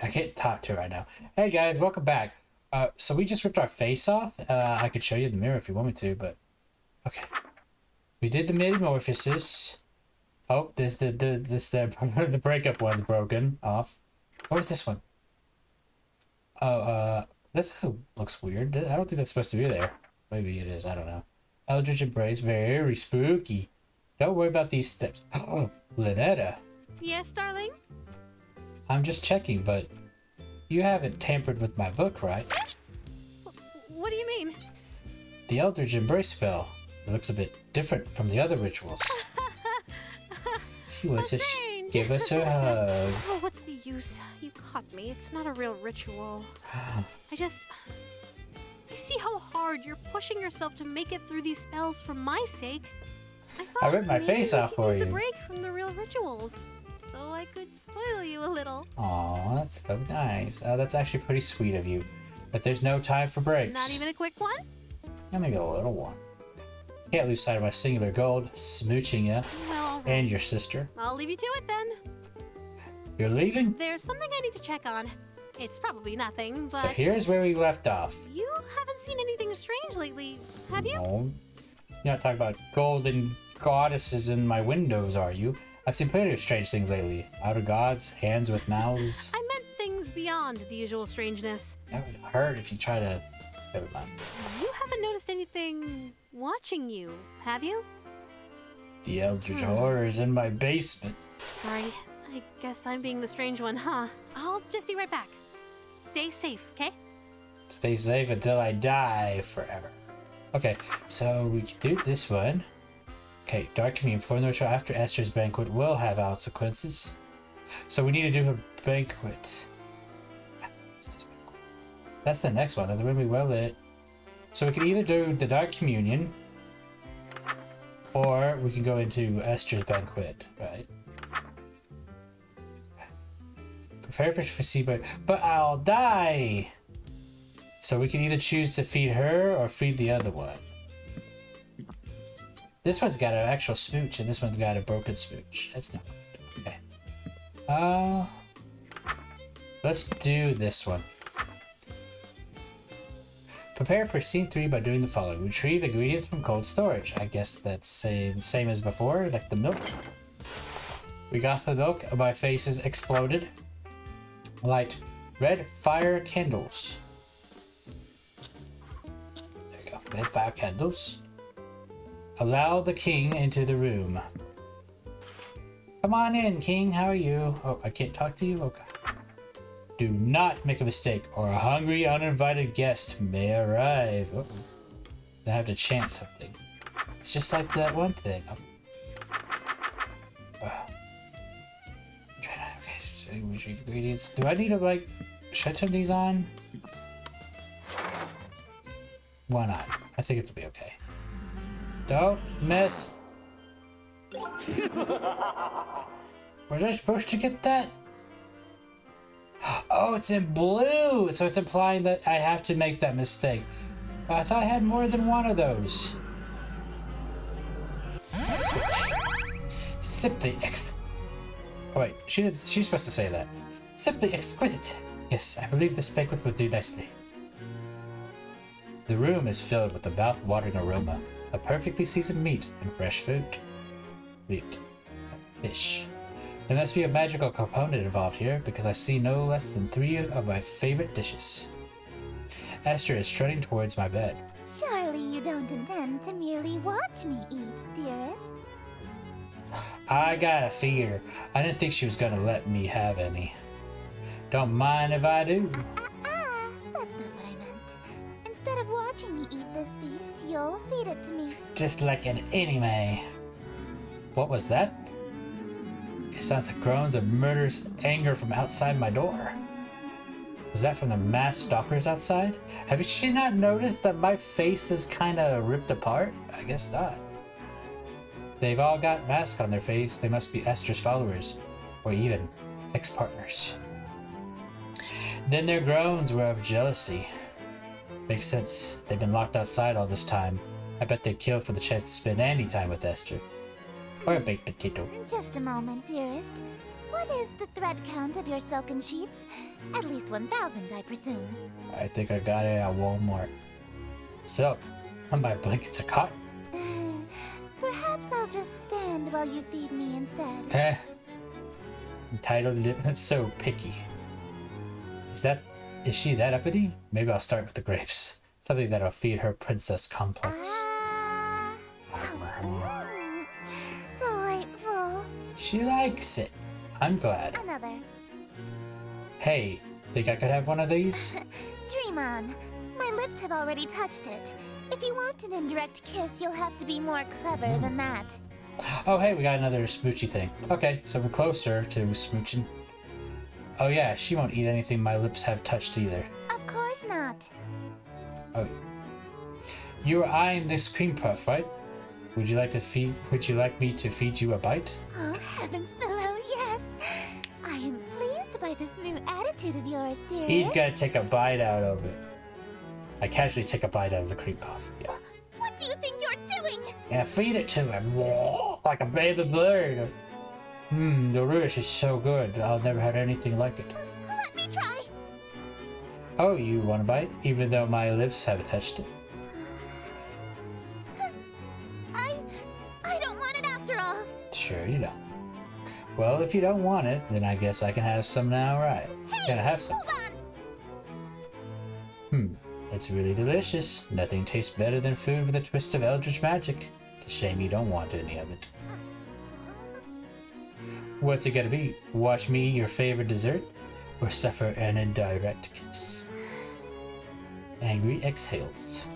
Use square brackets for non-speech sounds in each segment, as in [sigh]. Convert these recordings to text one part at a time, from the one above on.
I can't talk to right now. Hey guys, welcome back. Uh, so we just ripped our face off. Uh, I could show you the mirror if you want me to, but okay. We did the metamorphosis. Oh, this the the this the [laughs] the breakup one's broken off. What was this one? Oh, uh, this is, looks weird. I don't think that's supposed to be there. Maybe it is. I don't know. Eldritch Embrace, very spooky. Don't worry about these steps. Oh, [gasps] Ln'eta. Yes, darling? I'm just checking, but you haven't tampered with my book, right? What do you mean? The Eldritch Embrace spell. It looks a bit different from the other rituals. [laughs] she wants to give us a hug. [laughs] Oh, what's the use? You caught me. It's not a real ritual. [sighs] I just. I see how hard you're pushing yourself to make it through these spells for my sake. I, I ripped my face off for you. a break from the real rituals, so I could spoil you a little. Aw, that's so nice. Uh, that's actually pretty sweet of you. But there's no time for breaks. Not even a quick one? Me get a little one. Can't lose sight of my singular gold, smooching you well, and your sister. I'll leave you to it then. You're leaving? There's something I need to check on. It's probably nothing, but... So here's where we left off. You haven't seen anything strange lately, have you? No. You're not talking about golden goddesses in my windows, are you? I've seen plenty of strange things lately. Outer gods, hands with mouths. I meant things beyond the usual strangeness. That would hurt if you try to... Never mind. You haven't noticed anything watching you, have you? The Eldritch hmm. Horror in my basement. Sorry, I guess I'm being the strange one, huh? I'll just be right back. Stay safe, okay? Stay safe until I die forever. Okay, so we can do this one. Okay, Dark Communion for the ritual after Estelle's banquet will have consequences. So we need to do a banquet. That's the next one, and the room we well lit. So we can either do the Dark Communion, or we can go into Estelle's banquet, right? Prepare for foresee, but but I'll die. So we can either choose to feed her or feed the other one. This one's got an actual smooch, and this one's got a broken smooch. That's not okay. Uh, let's do this one. Prepare for scene 3 by doing the following. Retrieve ingredients from cold storage. I guess that's same, same as before, like the milk. We got the milk, my face is exploded. Light red fire candles. There you go, red fire candles. Allow the king into the room. Come on in, king. How are you? Oh, I can't talk to you? Okay. Do not make a mistake, or a hungry, uninvited guest may arrive. Oh, I have to chant something. It's just like that one thing. Oh. Okay, ingredients. Do I need to, like, I turn these on? Why not? I think it'll be okay. Don't miss. Was I supposed to get that? Oh, it's in blue! So it's implying that I have to make that mistake. I thought I had more than one of those. Simply ex... Oh wait, she did, she's supposed to say that. Simply exquisite. Yes, I believe this banquet would do nicely. The room is filled with a mouth-watering aroma a perfectly seasoned meat and fresh food. Meat. Fish. There must be a magical component involved here because I see no less than three of my favorite dishes. Esther is strutting towards my bed. Surely you don't intend to merely watch me eat, dearest. I got a fear. I didn't think she was gonna let me have any. Don't mind if I do. Uh, uh, uh, Instead of watching me eat this feast, you'll feed it to me. Just like an anime. What was that? It sounds like groans of murderous anger from outside my door. Was that from the masked stalkers outside? Have she not noticed that my face is kind of ripped apart? I guess not. They've all got masks on their face. They must be Estelle's followers, or even ex-partners. Then their groans were of jealousy. Makes sense. They've been locked outside all this time. I bet they'd kill for the chance to spend any time with Estelle. Or a baked potato. Just a moment, dearest. What is the thread count of your silken sheets? At least 1,000, I presume. I think I got it at Walmart. Silk. My blankets are cotton. [sighs] Perhaps I'll just stand while you feed me instead. Eh. Entitled it's [laughs] so picky. Is that is she that uppity? Maybe I'll start with the grapes. Something that'll feed her princess complex. Ah, mm, delightful. She likes it. I'm glad. Another. Hey, think I could have one of these? [laughs] Dream on. My lips have already touched it. If you want an indirect kiss, you'll have to be more clever than that. Oh, hey, we got another smoochy thing. Okay, so we're closer to smooching. Oh yeah, she won't eat anything my lips have touched either. Of course not. Oh. You were eyeing this cream puff, right? Would you like to feed would you like me to feed you a bite? Oh, heavens below, yes. I am pleased by this new attitude of yours, dear. He's gonna take a bite out of it. I casually take a bite out of the cream puff. Yeah. What do you think you're doing? Yeah, feed it to him. [laughs] Like a baby bird. Mmm, the relish is so good. I've never had anything like it. Let me try. Oh, you want a bite? Even though my lips haven't touched it. I. I don't want it after all. Sure you don't. Well, if you don't want it, then I guess I can have some now, right? Hey, Can I have some? hold on. Hmm, it's really delicious. Nothing tastes better than food with a twist of eldritch magic. It's a shame you don't want any of it. What's it gonna be? Watch me eat your favorite dessert? Or suffer an indirect kiss? Angry exhales.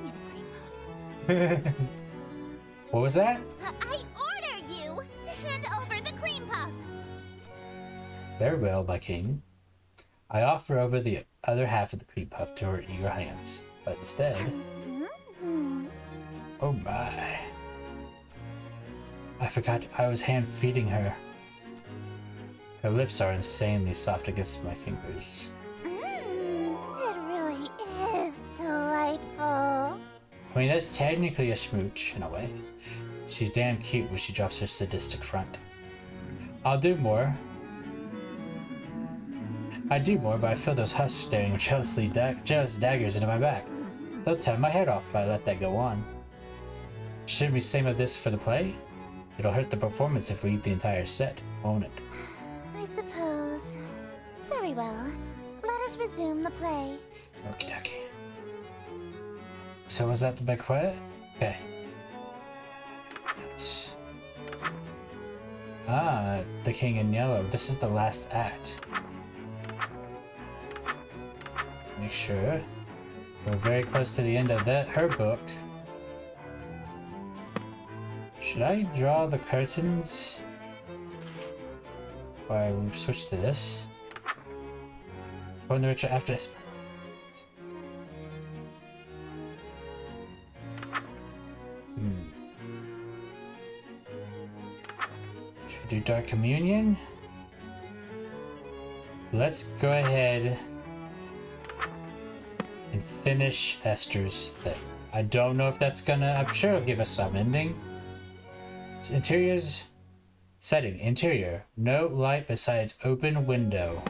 Give me the cream puff. What was that? I order you to hand over the cream puff. Very well, my king. I offer over the other half of the cream puff to her eager hands, but instead, Mhm. oh my. I forgot I was hand feeding her. Her lips are insanely soft against my fingers. Mm, it really is delightful. I mean, that's technically a smooch, in a way. She's damn cute when she drops her sadistic front. I'll do more. I do more, but I feel those husks staring [laughs] jealously da- jealous daggers into my back. They'll tear my head off if I let that go on. Should we save of this for the play? It'll hurt the performance if we eat the entire set, won't it? Suppose. Very well. Let us resume the play. Okie dokie. So was that the big quiet? Okay. Ah, the king in yellow. This is the last act. Make sure. We're very close to the end of that her book. Should I draw the curtains? Why we switch to this? Go the ritual after this. Hmm. Should we do Dark Communion? Let's go ahead and finish Estelle's thing. I don't know if that's gonna. I'm sure it'll give us some ending. Interiors. Setting. Interior. No light besides open window.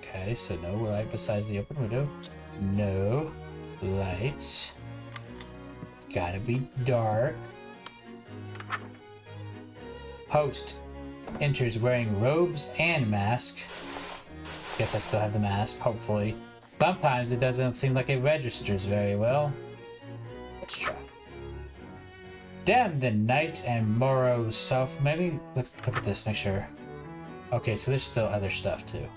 Okay, so no light besides the open window. No lights. Gotta be dark. Host enters wearing robes and mask. Guess I still have the mask, hopefully. Sometimes it doesn't seem like it registers very well. Let's try. Damn the night and morrow self. Maybe look, look at this, make sure. Okay, so there's still other stuff too.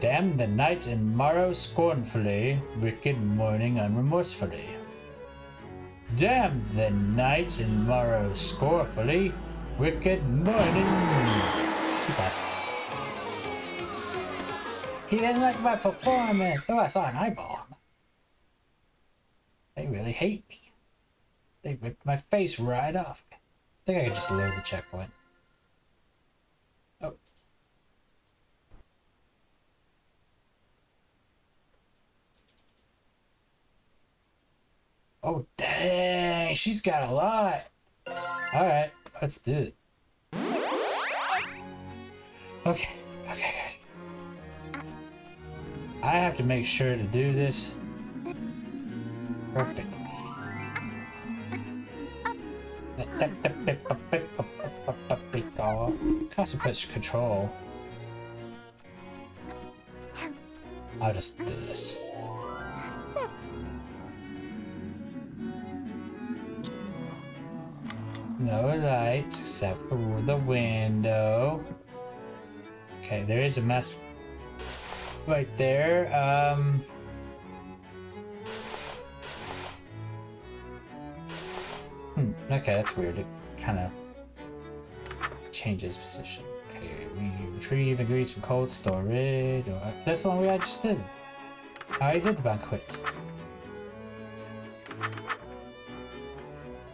Damn the night and morrow scornfully, wicked morning unremorsefully. Damn the night and morrow scornfully, wicked morning. Too fast. He didn't like my performance. Oh, I saw an eyeball. They really hate me. They ripped my face right off. I think I could just load the checkpoint. Oh. Oh, dang. she's got a lot. All right, let's do it. Okay, okay. I have to make sure to do this perfectly. Constant push control. I'll just do this. No lights except for the window. Okay, there is a mess right there. Um. Okay, that's weird. It kind of changes position. Okay, we retrieve ingredients from cold storage. Or, that's the one we I just did. I did the banquet.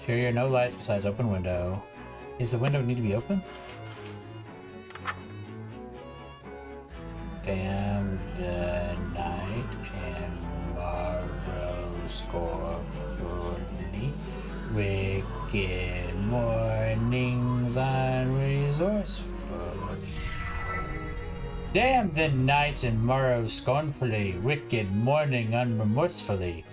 Interior, no lights besides open window. Is the window need to be open? Damn the night and morrow scornfully. Wicked morning unremorsefully.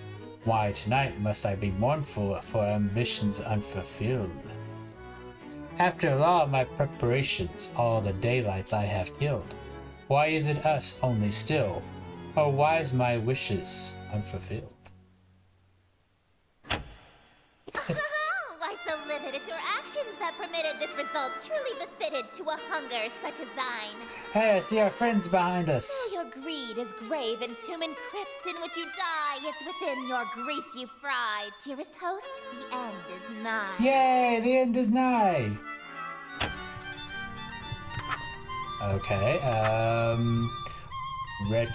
Why tonight must I be mournful for ambitions unfulfilled? After all my preparations, all the daylights I have killed. Why is it us only still? Oh, why is my wishes unfulfilled? Why so livid? It's your actions that permitted this result, truly befitted to a hunger such as thine. Hey, I see our friends behind us. Oh, your greed is grave and tomb and crypt in which you die. It's within your grease you fry. Dearest hosts, the end is nigh. Yay, the end is nigh. Okay, um, Reg,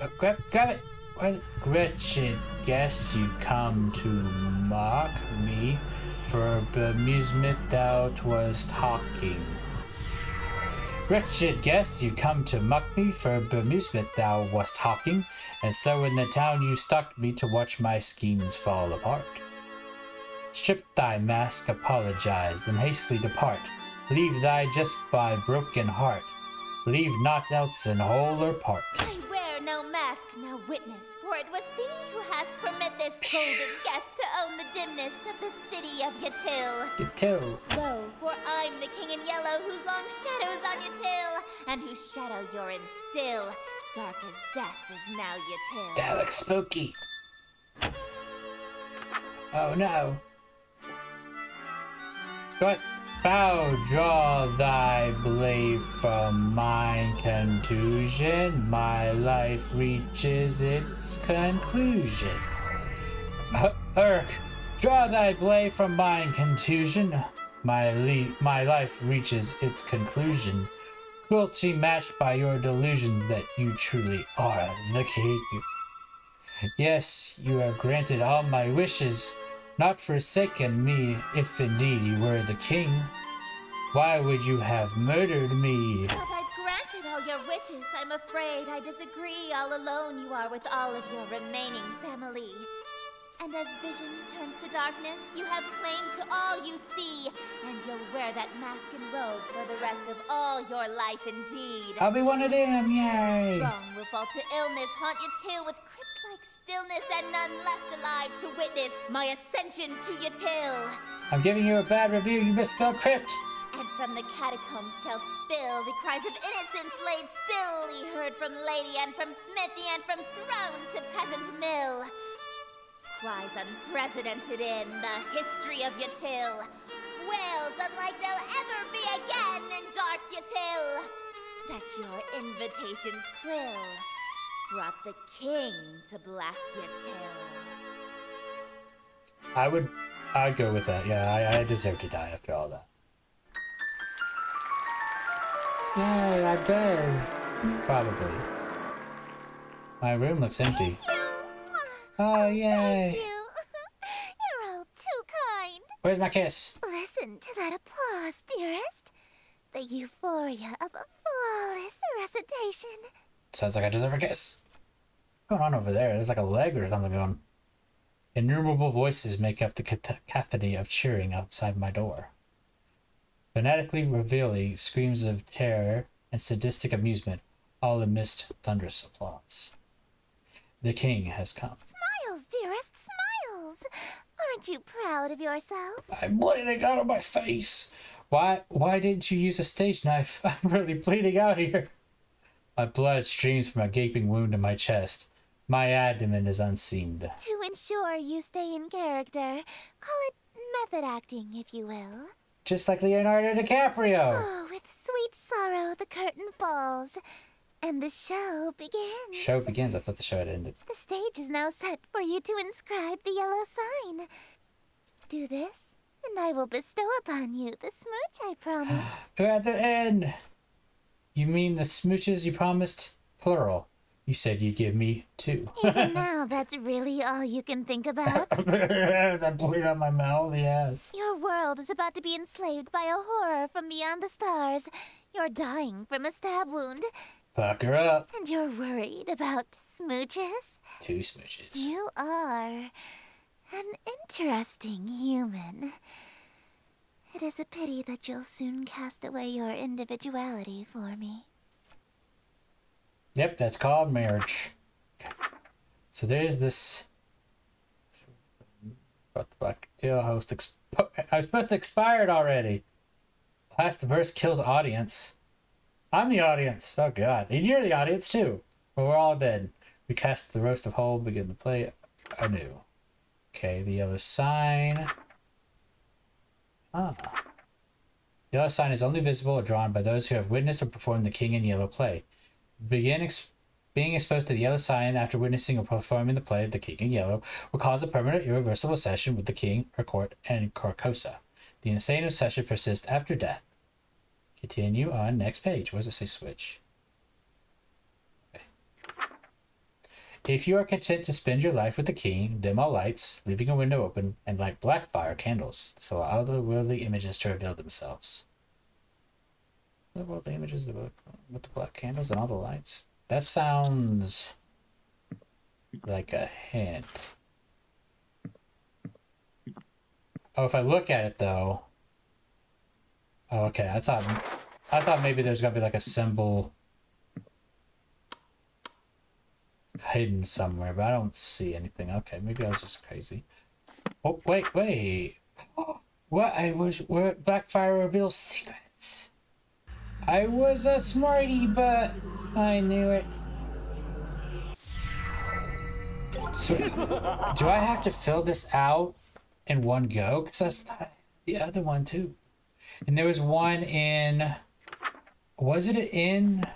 uh, grab, grab it. Where's it? Wretched guess you come to mock me for bemusement thou wast hawking. Wretched guest, you come to mock me for bemusement thou wast hawking, and so in the town you stalked me to watch my schemes fall apart. Strip thy mask, apologize, then hastily depart. Leave thy just by broken heart. Leave naught else in whole or part. I wear no mask, no witness, for it was thee who hast permit this golden guest to own the dimness of the city of Yhtill. Till. Lo, for I'm the king in yellow whose long shadow's on Yhtill, and whose shadow you're in still. Dark as death is now Yhtill. That looks spooky. Oh no. What foul draw thy blade from mine contusion? My life reaches its conclusion. Uh, draw thy blade from mine contusion. My le- my life reaches its conclusion. Cruelty matched by your delusions that you truly are the king. Yes, you have granted all my wishes, not forsaken me if indeed you were the king. Why would you have murdered me? But I've granted all your wishes. I'm afraid I disagree. All alone you are with all of your remaining family. And as vision turns to darkness, you have claim to all you see. And you'll wear that mask and robe for the rest of all your life indeed. I'll be one of them, yay! Strong will fall to illness, haunt your tail with crypt-like stillness, and none left alive to witness my ascension to your tail. I'm giving you a bad review, you misspelled crypt! And from the catacombs shall spill the cries of innocence laid still. He heard from lady and from smithy and from throne to peasant mill. Cries unprecedented in the history of your Yhtill. Wails unlike they'll ever be again in dark your Yhtill. That your invitations quill brought the king to Black Yhtill. I would, I'd go with that. Yeah, I, I deserve to die after all that. Yay, I'm dead. Probably. My room looks empty. Oh, yay. You. [laughs] You're all too kind. Where's my kiss? Listen to that applause, dearest. The euphoria of a flawless recitation. Sounds like I deserve a kiss. What's going on over there? There's like a leg or something going. Innumerable voices make up the cacophony of cheering outside my door. fanatically revealing screams of terror and sadistic amusement, all amidst thunderous applause. The king has come. Smiles, dearest, smiles! Aren't you proud of yourself? I'm bleeding out of my face. Why why didn't you use a stage knife? [laughs] I'm really bleeding out here. My blood streams from a gaping wound in my chest. My abdomen is unseamed. To ensure you stay in character, call it method acting, if you will. Just like Leonardo DiCaprio. Oh, with sweet sorrow the curtain falls, and the show begins. Show begins. I thought the show had ended. The stage is now set for you to inscribe the yellow sign. Do this, and I will bestow upon you the smooch I promised. [gasps] We're at the end. You mean the smooches you promised? Plural. You said you'd give me two. Even [laughs] now, that's really all you can think about. [laughs] I bleed out my mouth, yes. Your world is about to be enslaved by a horror from beyond the stars. You're dying from a stab wound, Pucker up. and you're worried about smooches? Two smooches. You are an interesting human. It is a pity that you'll soon cast away your individuality for me. Yep, that's called marriage. Okay. So there's this. Deal host. I was supposed to expire it already. Last verse kills audience. I'm the audience. Oh god, and you're the audience too. But we're all dead. We cast the roast of whole. Begin to play anew. Okay, the other sign. Ah. The yellow sign is only visible or drawn by those who have witnessed or performed the king in yellow play begin ex- being exposed to the yellow sign after witnessing or performing the play of the king in yellow will cause a permanent irreversible session with the king or court and Carcosa. The insane obsession persists after death. Continue on next page. What does it say switch? If you are content to spend your life with the king, dim all lights, leaving a window open, and light black fire candles, so allow the worldly images to reveal themselves. The worldly images with the black candles and all the lights. That sounds like a hint. Oh, if I look at it though. Oh, okay. I thought I thought maybe there's gonna be like a symbol hidden somewhere, but I don't see anything. Okay, maybe I was just crazy. Oh, wait, wait. Oh, what? I was where Blackfire reveals secrets. I was a smarty, but I knew it. So, do I have to fill this out in one go? Because that's the other one too. And there was one in. Was it in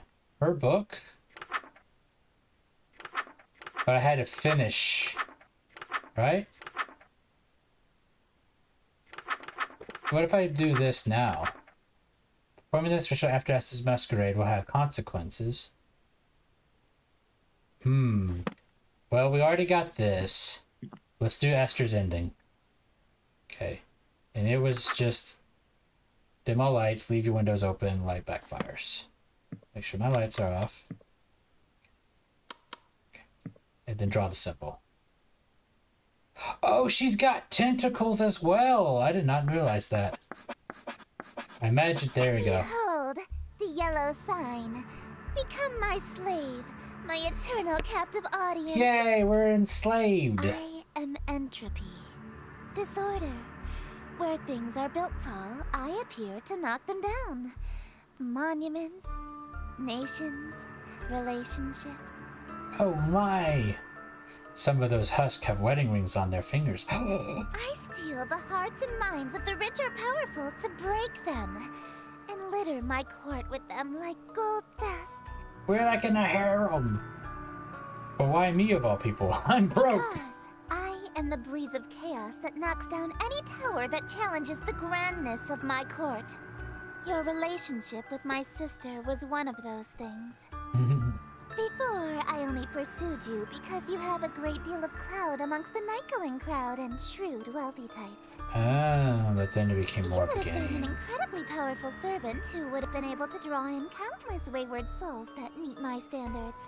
her book? But I had to finish. Right? What if I do this now? Performing this ritual after Estelle's Masquerade will have consequences. Hmm. Well, we already got this. Let's do Estelle's ending. Okay. And it was just dim all lights, leave your windows open, light backfires. Make sure my lights are off. And then draw the symbol. Oh, she's got tentacles as well. I did not realize that. I imagine. There we go. Behold, the yellow sign. Become my slave, my eternal captive audience. Yay, we're enslaved. I am entropy, disorder. Where things are built tall, I appear to knock them down. Monuments, nations, relationships. Oh my! Some of those husks have wedding rings on their fingers. [gasps] I steal the hearts and minds of the rich or powerful to break them, and litter my court with them like gold dust. We're like in a harem. But why me of all people? [laughs] I'm broke. Because I am the breeze of chaos that knocks down any tower that challenges the grandness of my court. Your relationship with my sister was one of those things. [laughs] Before, I only pursued you because you have a great deal of clout amongst the night-going crowd and shrewd, wealthy types. Ah, but then became You more would of a have been an incredibly powerful servant who would have been able to draw in countless wayward souls that meet my standards.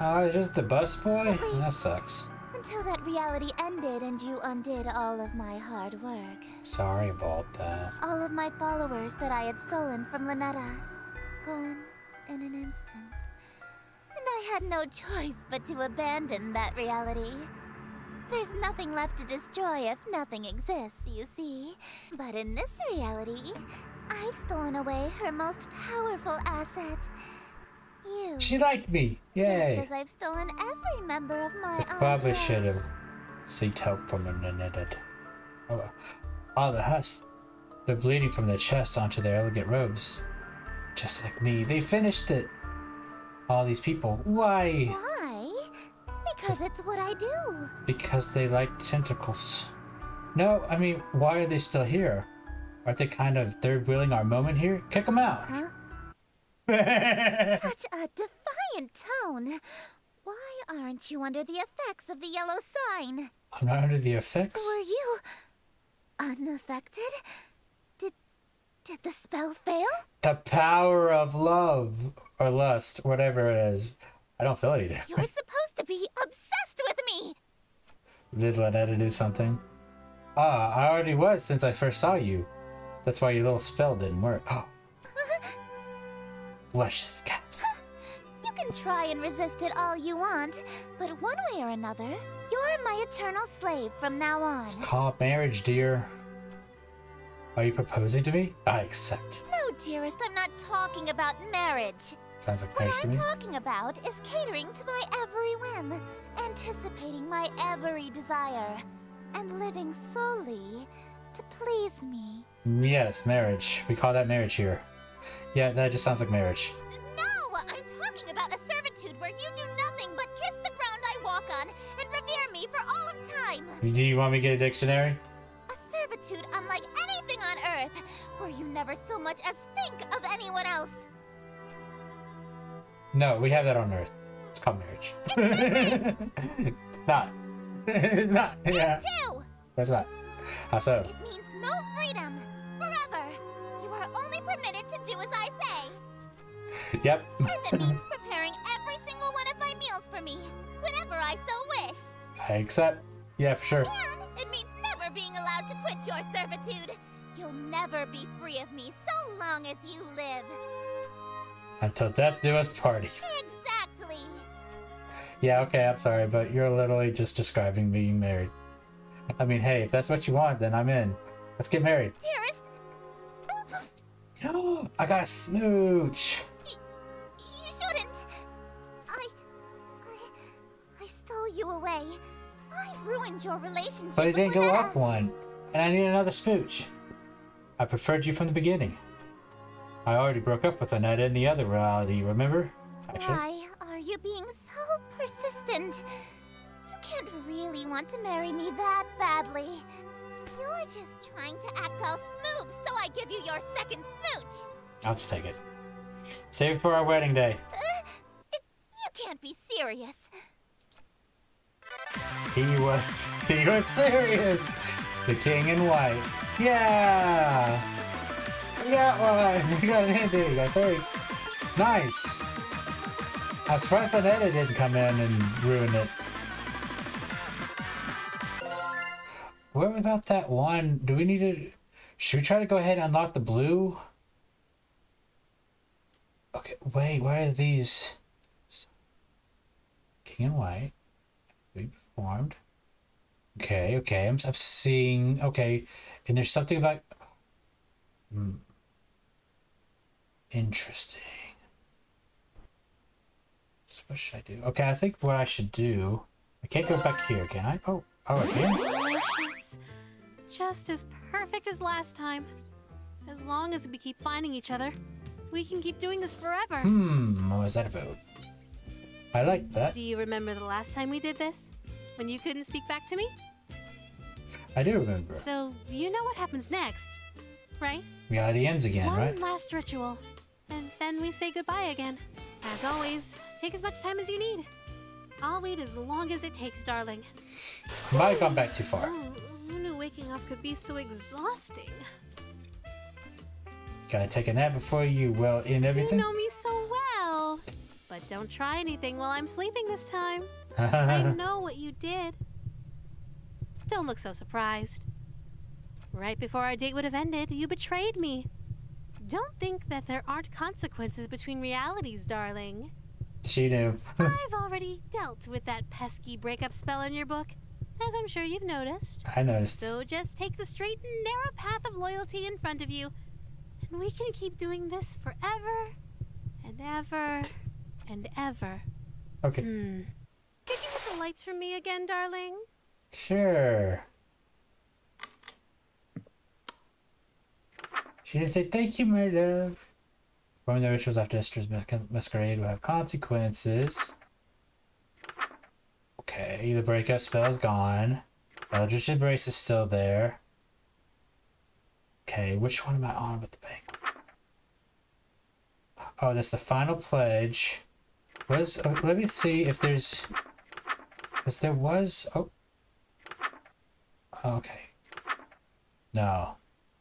Oh, it's just the bus boy? That sucks. Until that reality ended and you undid all of my hard work. Sorry about that. All of my followers that I had stolen from Ln'eta. Gone in an instant. Had no choice but to abandon that reality. There's nothing left to destroy if nothing exists, you see. But in this reality, I've stolen away her most powerful asset. You. She liked me. Yay. Just as I've stolen every member of my Probably should have seeked help from an knitted. Oh, oh, the husk. They're bleeding from their chest onto their elegant robes. Just like me. They finished it. All these people. Why? Why? Because it's what I do. Because they like tentacles. No, I mean, why are they still here? Aren't they kind of third wheeling our moment here? Kick them out. Huh? [laughs] Such a defiant tone. Why aren't you under the effects of the yellow sign? I'm not under the effects. Were you unaffected? Did the spell fail? The power of love or lust, whatever it is. I don't feel anything. You're [laughs] supposed to be obsessed with me. Did Ln'eta do something? Ah, I already was since I first saw you. That's why your little spell didn't work. Oh, luscious cats. You can try and resist it all you want, but one way or another, you're my eternal slave from now on. It's called marriage, dear. Are you proposing to me? I accept. No, dearest, I'm not talking about marriage. Sounds like What I'm talking about is catering to my every whim, anticipating my every desire, and living solely to please me. Mm, yes, marriage. We call that marriage here. Yeah, that just sounds like marriage. No, I'm talking about a servitude where you do nothing but kiss the ground I walk on and revere me for all of time. Do you want me to get a dictionary? Never so much as think of anyone else. No, we have that on Earth. It's called marriage. it's [laughs] not. it's [laughs] not. Yeah, Two, that's not. How so? it means no freedom, forever. You are only permitted to do as I say. Yep. And it means preparing every single one of my meals for me, whenever I so wish. I accept. Yeah, for sure. And it means never being allowed to quit your servitude. You'll never be free of me so long as you live. Until death do us party. Exactly. Yeah, okay, I'm sorry, but you're literally just describing being married. I mean, hey, if that's what you want, then I'm in. Let's get married. Dearest, No, [gasps] I got a smooch. you shouldn't. I. I. I stole you away. I ruined your relationship But it didn't go up one, and I need another smooch. I preferred you from the beginning. I already broke up with Annette in the other reality, remember? Actually, Why are you being so persistent? You can't really want to marry me that badly. You're just trying to act all smooth, so I give you your second smooch. I'll just take it. Save it for our wedding day. Uh, it, you can't be serious. He was [laughs] he was serious. The king in white. Yeah. We got one. We got an ending, I think. Nice. I'm surprised that edit didn't come in and ruin it. What about that one? Do we need to... Should we try to go ahead and unlock the blue? Okay, wait, where are these? King and white. We performed. Okay, okay, I'm, I'm seeing... Okay, and there's something about... Hmm. Interesting. So what should I do? Okay, I think what I should do... I can't go back here, can I? Oh, oh, I can? Delicious. Just as perfect as last time. As long as we keep finding each other, we can keep doing this forever. Hmm, what was that about? I like that. Do you remember the last time we did this? When you couldn't speak back to me? I do remember. So, you know what happens next, right? Reality ends again, One right? last ritual, and then we say goodbye again. As always, take as much time as you need. I'll wait as long as it takes, darling. Might have gone back too far. Oh, who knew waking up could be so exhausting? Gotta take a nap before you well in everything. You know me so well. But don't try anything while I'm sleeping this time. [laughs] I know what you did. Don't look so surprised. Right before our date would have ended, you betrayed me. Don't think that there aren't consequences between realities, darling. She knew. [laughs] I've already dealt with that pesky breakup spell in your book, as I'm sure you've noticed. I noticed. So just take the straight and narrow path of loyalty in front of you, and we can keep doing this forever and ever and ever. Okay. Hmm. Could you get the lights for me again, darling? Sure. She didn't say thank you, my love. Performing the rituals after Estelle's masquerade will have consequences. Okay, the breakup spell is gone. Eldritch Embrace is still there. Okay, which one am I on with the bank? Oh, that's the final pledge. Was oh, let me see if there's, because there was. Oh, okay. No,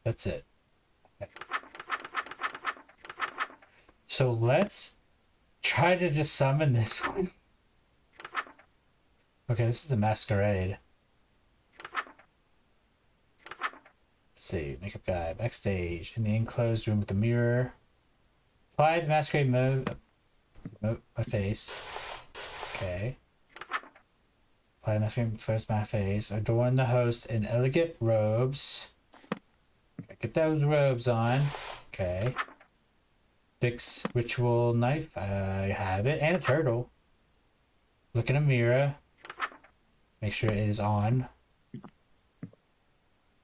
that's it. Okay. So let's try to just summon this [laughs] one. Okay, this is the masquerade. Let's see, makeup guy, backstage, in the enclosed room with the mirror. Apply the masquerade mode, my face. Okay. The masquerade first my face. Adorn the host in elegant robes. Get those robes on. Okay. Fix ritual knife. I have it. And a turtle. Look in a mirror. Make sure it is on.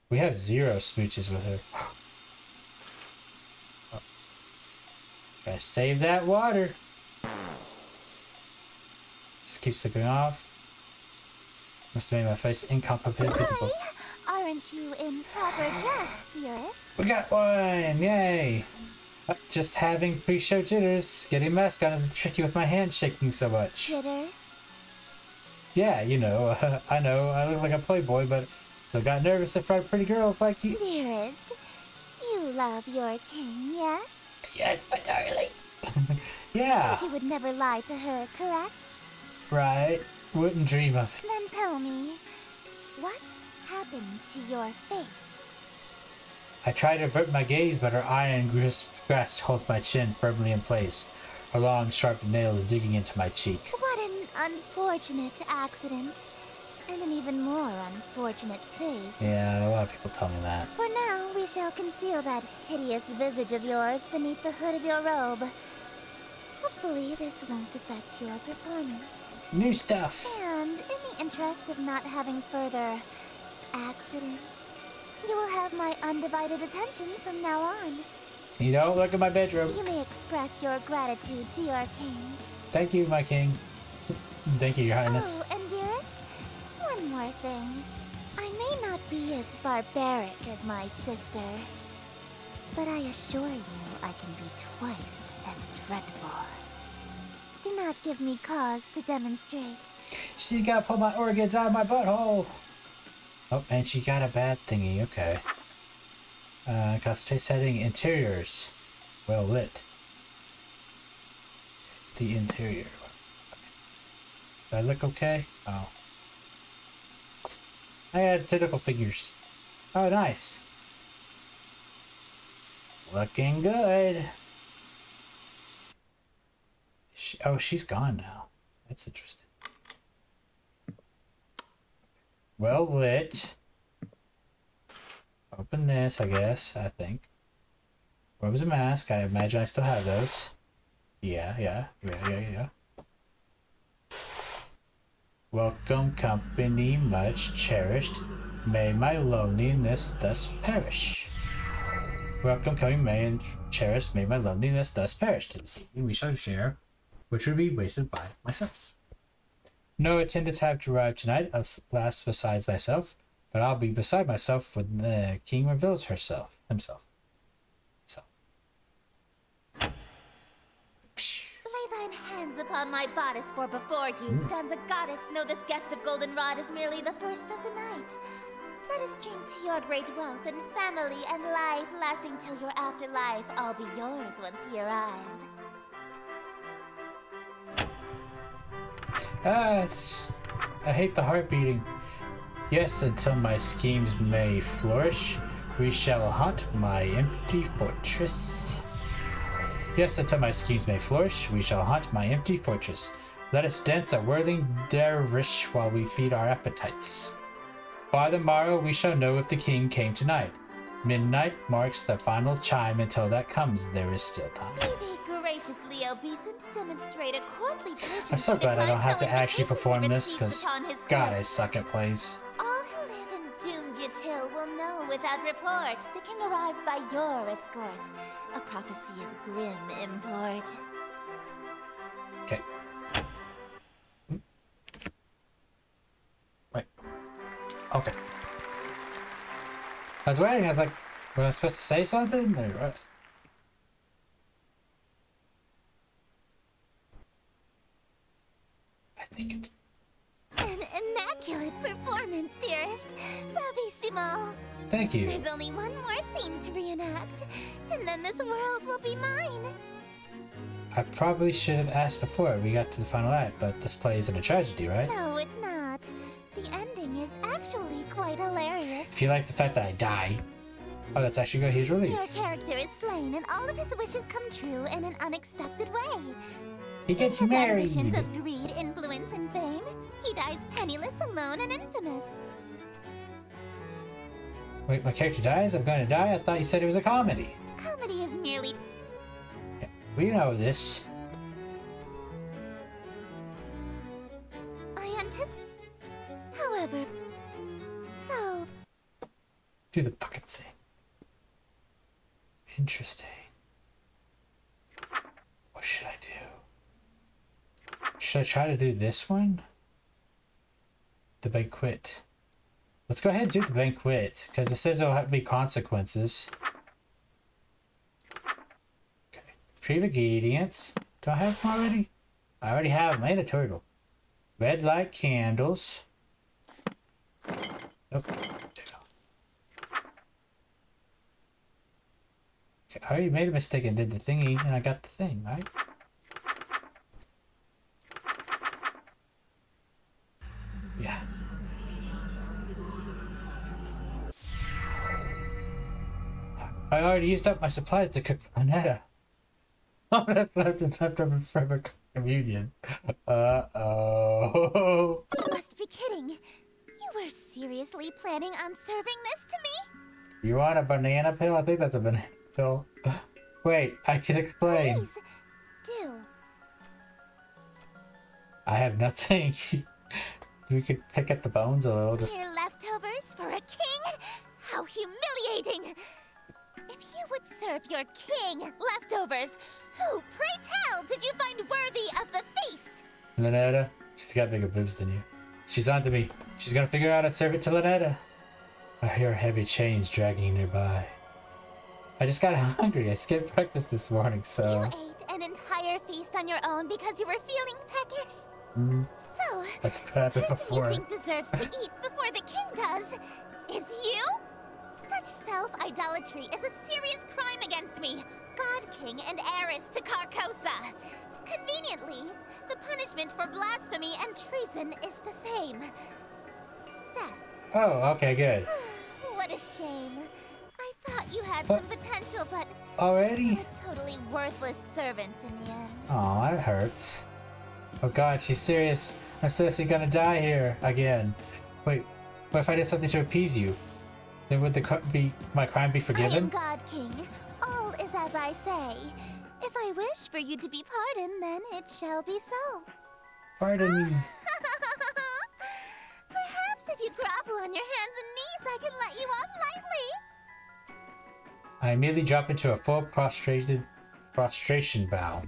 We have zero smooches with her. Gotta save that water. Just keep slipping off. Made my face incomprehensible. Why aren't you in proper dress, dearest? We got one! Yay! Uh, Just having pre-show jitters. Getting mask on isn't tricky with my hand shaking so much. Jitters? Yeah, you know, [laughs] I know, I look like a playboy, but still got nervous in front of pretty girls like you. Dearest, you love your king, yes? Yes, my darling. [laughs] yeah, But you would never lie to her, correct? right. Wouldn't dream of it. Then tell me, what happened to your face? I try to avert my gaze, but her iron grasp, grasp holds my chin firmly in place. Her long, sharp nail is digging into my cheek. What an unfortunate accident. And an even more unfortunate face. Yeah, a lot of people tell me that. For now, we shall conceal that hideous visage of yours beneath the hood of your robe. Hopefully, this won't affect your performance. New stuff. And in the interest of not having further accidents, you will have my undivided attention from now on. You don't look at my bedroom. You may express your gratitude to your king. Thank you, my king. Thank you, your highness. Oh, and dearest, one more thing. I may not be as barbaric as my sister, but I assure you I can be twice as dreadful. Do not give me cause to demonstrate. She got to pull my organs out of my butthole. Oh, and she got a bad thingy. Okay. Uh, concentrate setting interiors. Well lit. The interior. Does that look okay? Oh. I had tentacle figures. Oh, nice. Looking good. She, oh, she's gone now. That's interesting. Well lit. Open this, I guess, I think. Where was a mask? I imagine I still have those. Yeah, yeah, yeah, yeah, yeah. Welcome company much cherished. May my loneliness thus perish. Welcome coming may and cherished. May my loneliness thus perish. To evening we shall share, which would be wasted by myself. No attendants have arrived tonight, alas besides thyself, but I'll be beside myself when the king reveals herself himself. So. Lay thine hands upon my bodice, for before you hmm. stands a goddess. Know this guest of goldenrod is merely the first of the night. Let us drink to your great wealth and family and life, lasting till your afterlife. I'll be yours once he arrives. Ah, I hate the heart beating. Yes, until my schemes may flourish, we shall haunt my empty fortress. Yes, until my schemes may flourish, we shall haunt my empty fortress. Let us dance a whirling dervish while we feed our appetites. By the morrow we shall know if the king came tonight. Midnight marks the final chime. Until that comes, there is still time. Graciously obeisant demonstrate a courtly patience I'm so glad I don't have to actually perform this, because God, I suck at plays. All who live in doomed Yhtill will know without report the king arrived by your escort. A prophecy of grim import. Okay. Hmm. Wait. Okay. I was waiting, I was like, was I supposed to say something? Or what? Thank you. There's only one more scene to reenact, and then this world will be mine. I probably should have asked before we got to the final act, but this play isn't a tragedy, right? No, it's not. The ending is actually quite hilarious. If you like the fact that I die, oh, that's actually a huge relief. Your character is slain, and all of his wishes come true in an unexpected way. He gets His married. ambitions of greed, influence, and fame. He dies penniless, alone, and infamous. Wait, my character dies? I'm going to die? I thought you said it was a comedy. Comedy is merely We know this. I anticipate. However, so Do the fucking thing. Interesting. What should I do? Should I try to do this one? The banquet. Let's go ahead and do the banquet, because it says there'll be consequences. Okay. Retrieve ingredients. Do I have them already? I already have them. And a turtle. Red light candles. Nope. Okay, I already made a mistake and did the thingy, and I got the thing, right? I already used up my supplies to cook for Netta. [laughs] Oh, that's left is leftover from a communion. Uh oh. you must be kidding. You were seriously planning on serving this to me? You want a banana pill? I think that's a banana pill. Wait, I can explain. Please, do. I have nothing. [laughs] we could pick at the bones a little. Just Mere leftovers for a king? How humiliating! If you would serve your king leftovers, who, pray tell, did you find worthy of the feast? Ln'eta, she's got bigger boobs than you. She's onto me. She's gonna figure out how to serve it to Ln'eta. I hear heavy chains dragging nearby. I just got [laughs] hungry. I skipped breakfast this morning, so... You ate an entire feast on your own because you were feeling peckish. mm, So, that's what happened the person you think deserves to [laughs] eat before the king does is you? Self-idolatry is a serious crime against me, God King and heiress to Carcosa. Conveniently, the punishment for blasphemy and treason is the same. Death. Oh, okay, good. [sighs] What a shame. I thought you had But- some potential, but Already? you're a totally worthless servant in the end. Oh, that hurts. Oh god, she's serious. I'm seriously gonna die here again. Wait, what if I did something to appease you? Then would the be my crime be forgiven? I am? God King. All is as I say. If I wish for you to be pardoned, then it shall be so. Pardon me. [laughs] Perhaps if you grovel on your hands and knees, I can let you off lightly. I immediately drop into a full prostrated prostration bow.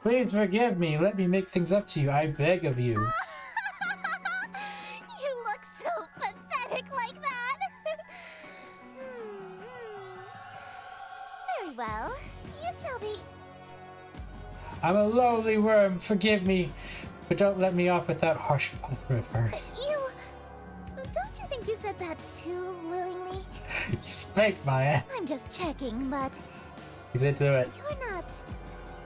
Please forgive me. Let me make things up to you. I beg of you. you [laughs] well. You shall be. I'm a lowly worm. Forgive me, but don't let me off without harsh punishment first. You. Don't you think you said that too willingly? [laughs] You spanked my ass. I'm just checking, but He's into it. you're not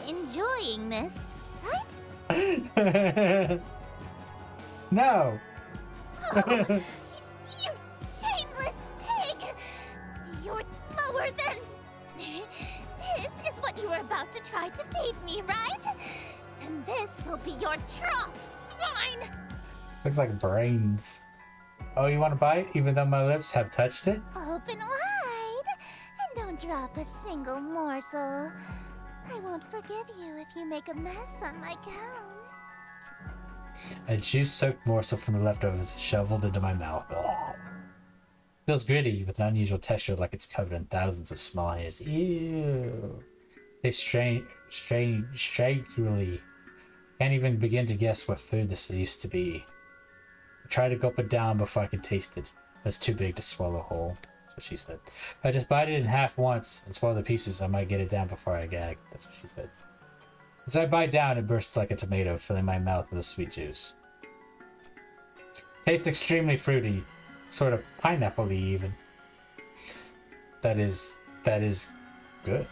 enjoying this, right? [laughs] no. Oh. [laughs] to try to beat me, right? And this will be your trump, swine! Looks like brains. Oh, you want to bite even though my lips have touched it? Open wide and don't drop a single morsel. I won't forgive you if you make a mess on my gown. A juice-soaked morsel from the leftovers shoveled into my mouth. Feels gritty with an unusual texture like it's covered in thousands of small hairs. Ew. They strain, strain, strangely. Can't even begin to guess what food this used to be. I tried to gulp it down before I could taste it, but it's too big to swallow whole. That's what she said. If I just bite it in half once and swallow the pieces, I might get it down before I gag. That's what she said. As I bite down, it bursts like a tomato, filling my mouth with a sweet juice. Tastes extremely fruity, sort of pineapple-y even. That is, that is good.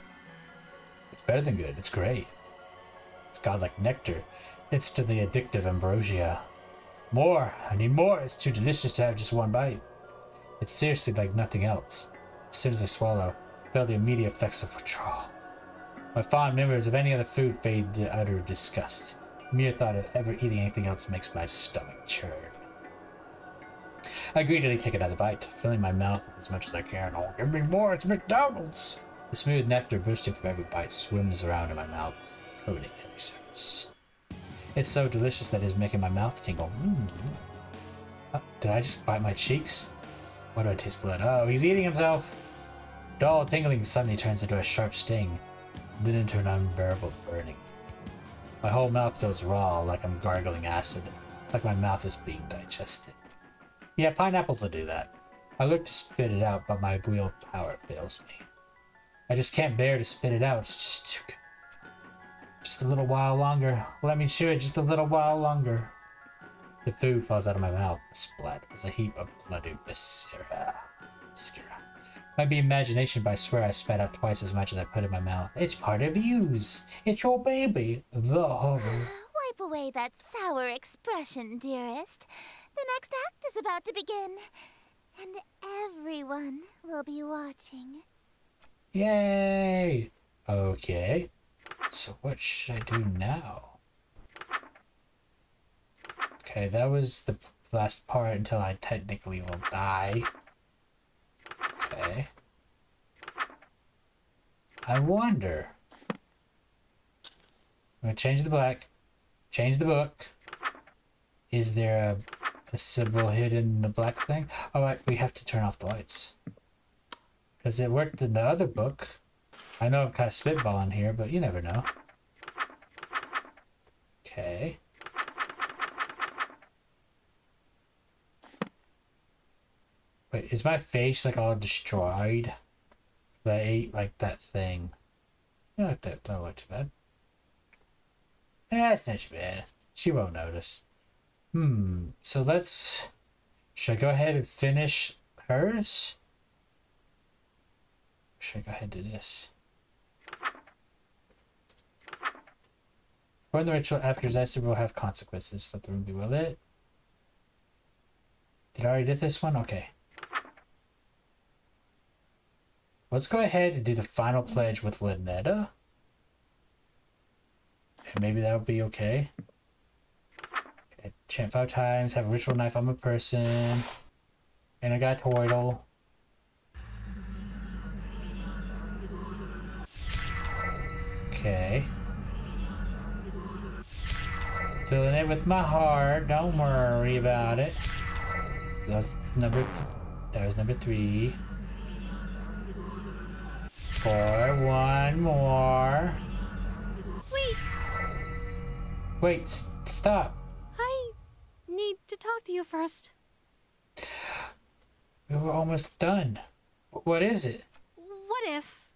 It's better than good. It's great. It's godlike nectar. It's to the addictive ambrosia. More! I need more! It's too delicious to have just one bite. It's seriously like nothing else. As soon as I swallow, I feel the immediate effects of withdrawal. My fond memories of any other food fade to utter disgust. Mere thought of ever eating anything else makes my stomach churn. I greedily take another bite, filling my mouth as much as I can. Oh, give me more, it's McDonald's! The smooth nectar bursting from every bite swims around in my mouth, coating every surface. It's so delicious that it's making my mouth tingle. Mm. Did I just bite my cheeks? Why do I taste blood? Oh, he's eating himself! Dull tingling suddenly turns into a sharp sting, then into an unbearable burning. My whole mouth feels raw, like I'm gargling acid, like my mouth is being digested. Yeah, pineapples will do that. I look to spit it out, but my willpower fails me. I just can't bear to spit it out. It's just too good. Just a little while longer. Let me chew it just a little while longer. The food falls out of my mouth. Splat as a heap of bloody viscera. Viscera. Might be imagination, but I swear I spat out twice as much as I put in my mouth. It's part of yous. It's your baby. The [sighs] Wipe away that sour expression, dearest. The next act is about to begin. And everyone will be watching. Yay! Okay. So what should I do now? Okay, that was the last part until I technically will die. Okay. I wonder. I'm gonna change the black. Change the book. Is there a, a symbol hidden in the black thing? Oh, wait, we have to turn off the lights. Because it worked in the other book. I know I'm kind of spitballing here, but you never know. Okay. Wait, is my face like all destroyed? I ate like that thing. Yeah, that don't look too bad. Yeah, it's not too bad. She won't notice. Hmm. So let's. Should I go ahead and finish hers? Should I go ahead and do this? Perform the ritual after disaster will have consequences. Let the room be well lit. Did I already did this one? Okay. Let's go ahead and do the final pledge with Ln'eta. And maybe that'll be okay. okay. Chant five times, have a ritual knife on my person. And I got Toidle. Okay. Filling it with my heart. Don't worry about it. That's number. That was number three. Four. One more. Wait, Wait. S stop. I need to talk to you first. We were almost done. What is it? What if.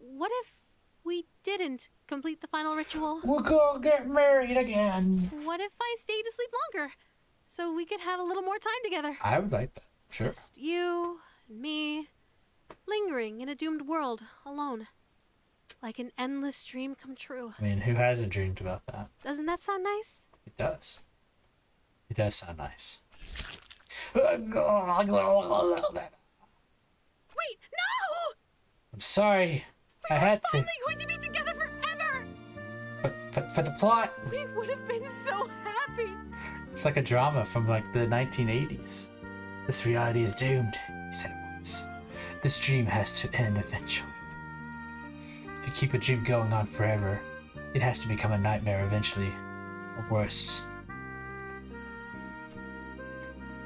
What if we didn't complete the final ritual? We'll gonna get married again. What if I stayed to sleep longer? So we could have a little more time together. I would like that. Sure. Just you and me, lingering in a doomed world, alone. Like an endless dream come true. I mean, who hasn't dreamed about that? Doesn't that sound nice? It does. It does sound nice. Wait, no! [gasps] I'm sorry. I had to. Finally going to be together forever! But but for the plot, We would have been so happy. it's like a drama from like the 1980s. This reality is doomed, he said once. This dream has to end eventually. If you keep a dream going on forever, it has to become a nightmare eventually, or worse.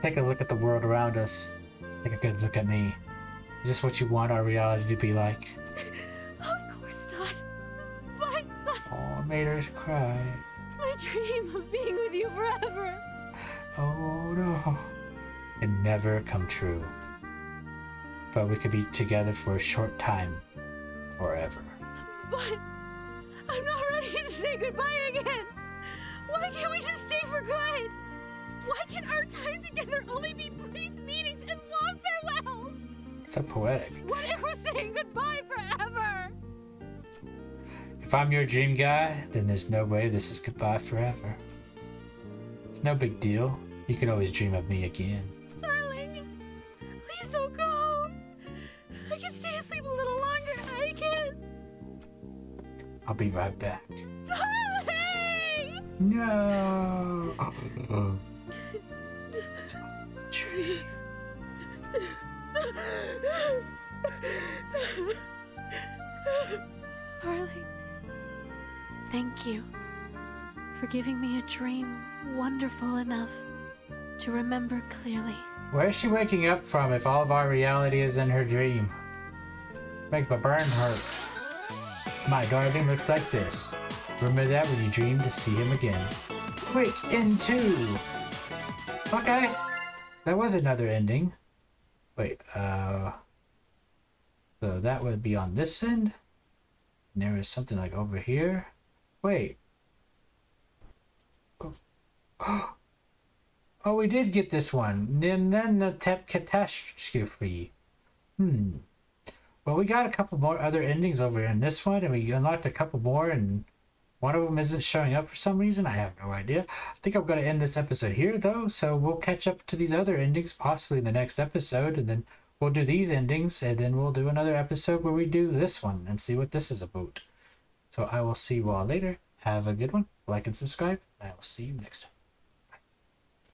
Take a look at the world around us. Take a good look at me. Is this what you want our reality to be like? [laughs] made her cry. I dream of being with you forever. Oh no. It never come true. But we could be together for a short time. Forever. But I'm not ready to say goodbye again. Why can't we just stay for good? Why can our time together only be brief meetings and long farewells? It's so poetic. What if we're saying goodbye forever? If I'm your dream guy, then there's no way this is goodbye forever. It's no big deal. You can always dream of me again. Darling, please don't go. I can stay asleep a little longer. I can. I'll be right back. Darling! No. Dream. [laughs] Darling, thank you for giving me a dream wonderful enough to remember clearly. Where is she waking up from if all of our reality is in her dream? Make my burn hurt. My darling looks like this. Remember that when you dream to see him again. Quick, in two! Okay. That was another ending. Wait, uh... So that would be on this end? And there is something like over here? Wait. Oh. [gasps] Oh, we did get this one. And tep catastrophe. Hmm. Well, we got a couple more other endings over in this one, and we unlocked a couple more, and one of them isn't showing up for some reason. I have no idea. I think I'm going to end this episode here, though, so we'll catch up to these other endings possibly in the next episode, and then we'll do these endings, and then we'll do another episode where we do this one and see what this is about. So I will see you all later. Have a good one. Like and subscribe. I will see you next time.